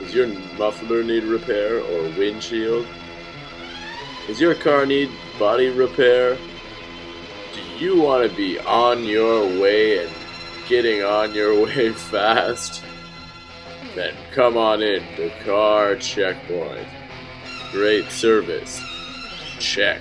Does your muffler need repair or windshield? Does your car need body repair? Do you want to be on your way and getting on your way fast? Then come on in to Car Checkpoint. Great service. Check.